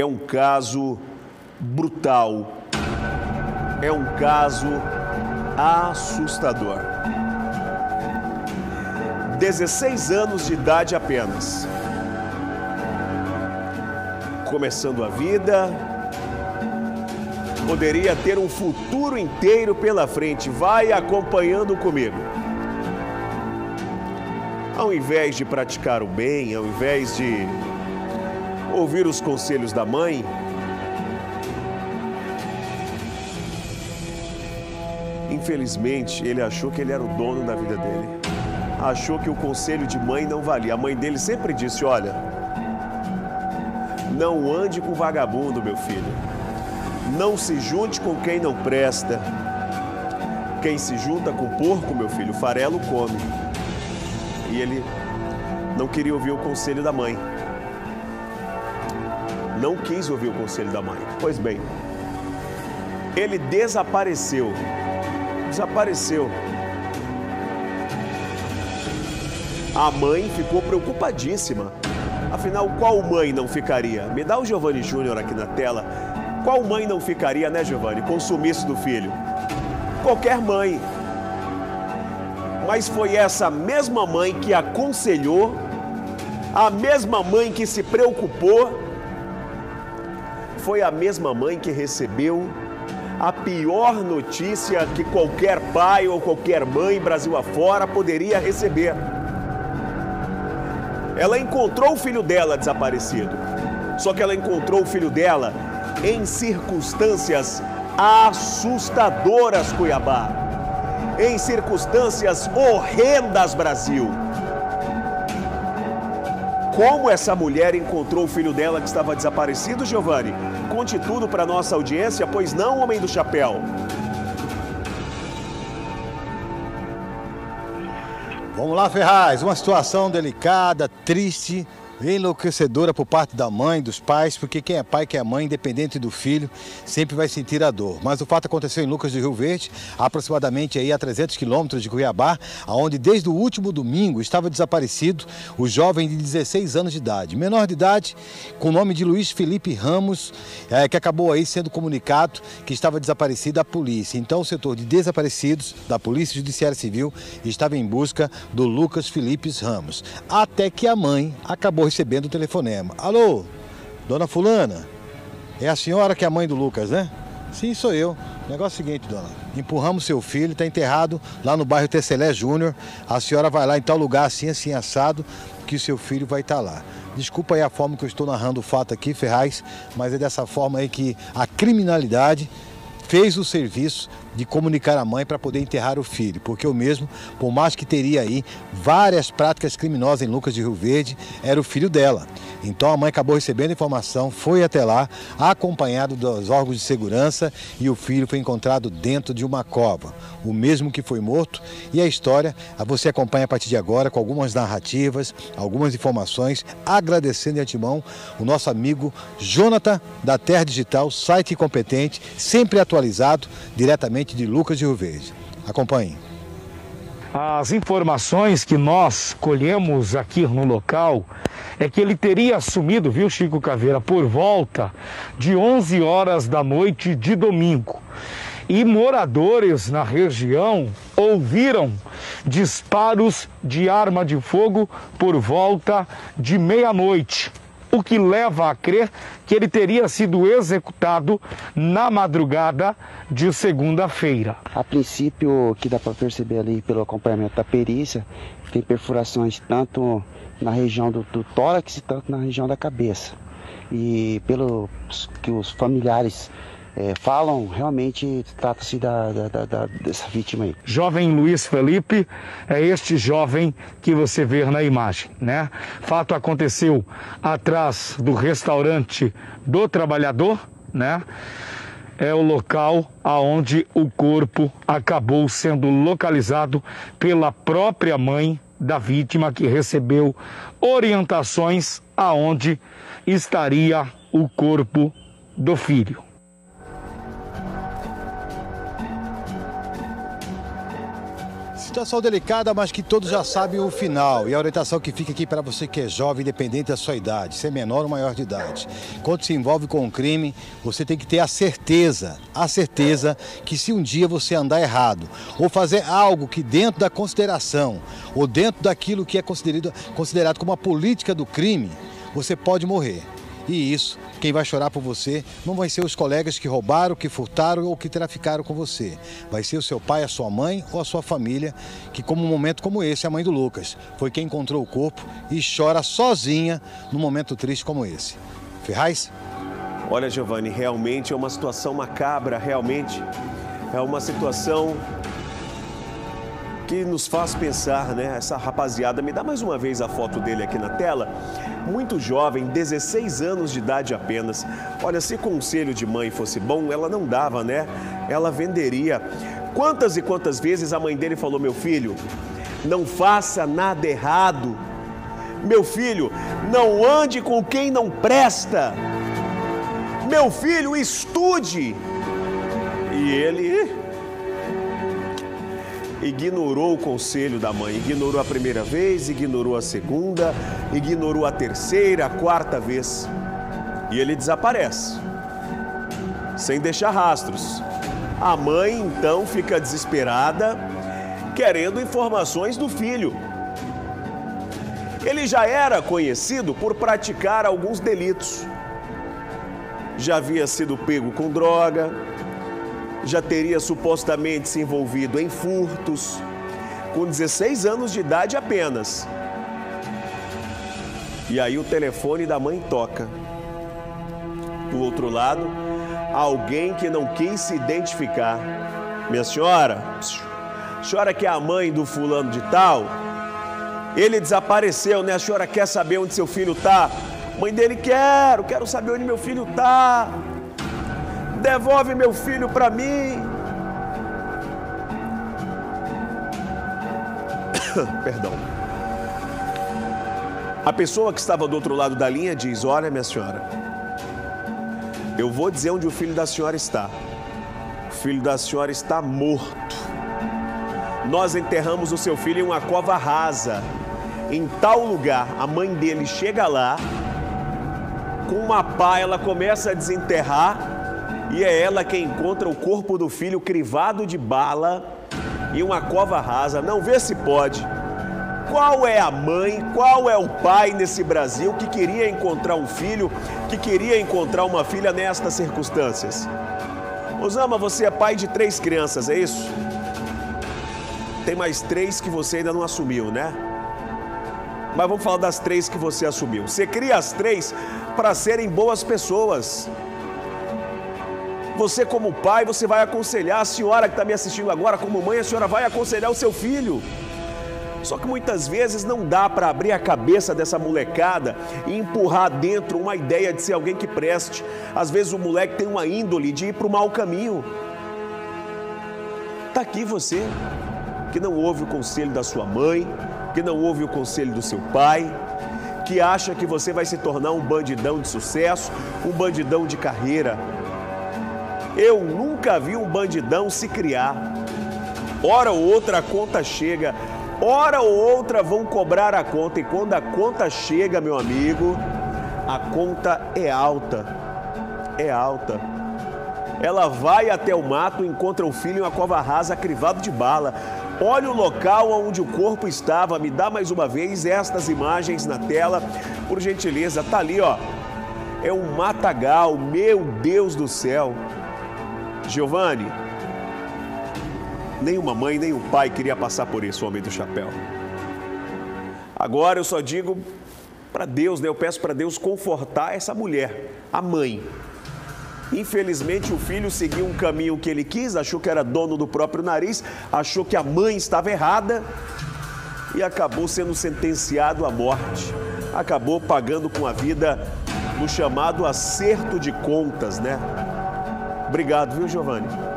É um caso brutal. É um caso assustador. 16 anos de idade apenas. Começando a vida, poderia ter um futuro inteiro pela frente. Vai acompanhando comigo. Ao invés de praticar o bem, ao invés de ouvir os conselhos da mãe, infelizmente ele achou que ele era o dono da vida dele. Achou que o conselho de mãe não valia. A mãe dele sempre disse: Olha, não ande com vagabundo, meu filho. Não se junte com quem não presta. Quem se junta com porco, meu filho, farelo come. E ele não queria ouvir o conselho da mãe. Não quis ouvir o conselho da mãe. Pois bem, ele desapareceu. Desapareceu. A mãe ficou preocupadíssima. Afinal, qual mãe não ficaria? Me dá o Giovanni Júnior aqui na tela. Qual mãe não ficaria, né, Giovanni, com o sumiço do filho? Qualquer mãe. Mas foi essa mesma mãe que aconselhou, a mesma mãe que se preocupou, foi a mesma mãe que recebeu a pior notícia que qualquer pai ou qualquer mãe Brasil afora poderia receber. Ela encontrou o filho dela desaparecido. Só que ela encontrou o filho dela em circunstâncias assustadoras, Cuiabá. Em circunstâncias horrendas, Brasil. Como essa mulher encontrou o filho dela que estava desaparecido, Giovanni? Conte tudo para nossa audiência, pois não, homem do chapéu. Vamos lá, Ferraz. Uma situação delicada, triste, enlouquecedora por parte da mãe, dos pais, porque quem é pai, quem é mãe, independente do filho, sempre vai sentir a dor. Mas o fato aconteceu em Lucas do Rio Verde, aproximadamente aí a 300 quilômetros de Cuiabá, onde desde o último domingo estava desaparecido o jovem de 16 anos de idade, menor de idade, com o nome de Luiz Felipe Ramos, é, que acabou aí sendo comunicado que estava desaparecido à polícia. Então o setor de desaparecidos da Polícia Judiciária Civil estava em busca do Lucas Felipe Ramos, até que a mãe acabou recebendo o telefonema. Alô, dona Fulana, é a senhora que é a mãe do Lucas, né? Sim, sou eu. Negócio é seguinte, dona. Empurramos seu filho, está enterrado lá no bairro Tesselé Júnior. A senhora vai lá em tal lugar assim, assim, assado, que o seu filho vai estar tá lá. Desculpa aí a forma que eu estou narrando o fato aqui, Ferraz, mas é dessa forma aí que a criminalidade fez o serviço de comunicar à mãe para poder enterrar o filho, porque o mesmo, por mais que teria aí várias práticas criminosas em Lucas de Rio Verde, era o filho dela. Então a mãe acabou recebendo informação, foi até lá, acompanhado dos órgãos de segurança e o filho foi encontrado dentro de uma cova, o mesmo que foi morto. E a história você acompanha a partir de agora com algumas narrativas, algumas informações, agradecendo de antemão o nosso amigo Jonathan da Terra Digital, site competente, sempre atualizado diretamente de Lucas de Rio Verde. Acompanhe. As informações que nós colhemos aqui no local é que ele teria assumido, viu, Chico Caveira, por volta de 11 horas da noite de domingo. E moradores na região ouviram disparos de arma de fogo por volta de meia-noite o que leva a crer que ele teria sido executado na madrugada de segunda-feira. A princípio, que dá para perceber ali pelo acompanhamento da perícia, tem perfurações tanto na região do, do tórax quanto na região da cabeça. E pelo que os familiares é, falam, realmente trata-se da, da, da, dessa vítima aí. Jovem Luiz Felipe é este jovem que você vê na imagem, né? Fato aconteceu atrás do restaurante do trabalhador, né? É o local aonde o corpo acabou sendo localizado pela própria mãe da vítima que recebeu orientações aonde estaria o corpo do filho. Situação delicada, mas que todos já sabem o final. E a orientação que fica aqui para você que é jovem, independente da sua idade, se é menor ou maior de idade. Quando se envolve com um crime, você tem que ter a certeza, a certeza que se um dia você andar errado, ou fazer algo que dentro da consideração, ou dentro daquilo que é considerado, considerado como a política do crime, você pode morrer. E isso, quem vai chorar por você não vai ser os colegas que roubaram, que furtaram ou que traficaram com você. Vai ser o seu pai, a sua mãe ou a sua família, que como um momento como esse, a mãe do Lucas, foi quem encontrou o corpo e chora sozinha num momento triste como esse. Ferraz? Olha, Giovanni, realmente é uma situação macabra, realmente é uma situação que nos faz pensar, né? Essa rapaziada, me dá mais uma vez a foto dele aqui na tela. Muito jovem, 16 anos de idade apenas. Olha, se conselho de mãe fosse bom, ela não dava, né? Ela venderia. Quantas e quantas vezes a mãe dele falou: Meu filho, não faça nada errado. Meu filho, não ande com quem não presta. Meu filho, estude. E ele ignorou o conselho da mãe, ignorou a primeira vez, ignorou a segunda, ignorou a terceira, a quarta vez. E ele desaparece, sem deixar rastros. A mãe então fica desesperada, querendo informações do filho. Ele já era conhecido por praticar alguns delitos. Já havia sido pego com droga, já teria supostamente se envolvido em furtos, com 16 anos de idade apenas. E aí o telefone da mãe toca. Do outro lado, alguém que não quis se identificar. Minha senhora, a senhora que é a mãe do fulano de tal? Ele desapareceu, né? A senhora quer saber onde seu filho tá? Mãe dele, quero, quero saber onde meu filho tá devolve meu filho para mim. Perdão. A pessoa que estava do outro lado da linha diz: Olha, minha senhora, eu vou dizer onde o filho da senhora está. O filho da senhora está morto. Nós enterramos o seu filho em uma cova rasa. Em tal lugar, a mãe dele chega lá, com uma pá, ela começa a desenterrar e é ela quem encontra o corpo do filho crivado de bala em uma cova rasa. Não vê se pode. Qual é a mãe, qual é o pai nesse Brasil que queria encontrar um filho, que queria encontrar uma filha nestas circunstâncias? Osama, você é pai de três crianças, é isso? Tem mais três que você ainda não assumiu, né? Mas vamos falar das três que você assumiu. Você cria as três para serem boas pessoas. Você, como pai, você vai aconselhar a senhora que está me assistindo agora, como mãe, a senhora vai aconselhar o seu filho. Só que muitas vezes não dá para abrir a cabeça dessa molecada e empurrar dentro uma ideia de ser alguém que preste. Às vezes o moleque tem uma índole de ir para o mau caminho. Está aqui você, que não ouve o conselho da sua mãe, que não ouve o conselho do seu pai, que acha que você vai se tornar um bandidão de sucesso, um bandidão de carreira. Eu nunca vi um bandidão se criar. Hora ou outra a conta chega, hora ou outra vão cobrar a conta, e quando a conta chega, meu amigo, a conta é alta. É alta. Ela vai até o mato, encontra o filho em uma cova rasa, crivado de bala. Olha o local onde o corpo estava. Me dá mais uma vez estas imagens na tela, por gentileza. Tá ali, ó. É um matagal, meu Deus do céu. Giovanni, nenhuma mãe, nem o pai queria passar por isso, homem do chapéu. Agora eu só digo para Deus, né? Eu peço para Deus confortar essa mulher, a mãe. Infelizmente, o filho seguiu um caminho que ele quis, achou que era dono do próprio nariz, achou que a mãe estava errada e acabou sendo sentenciado à morte. Acabou pagando com a vida no chamado acerto de contas, né? Obrigado, viu, Giovanni?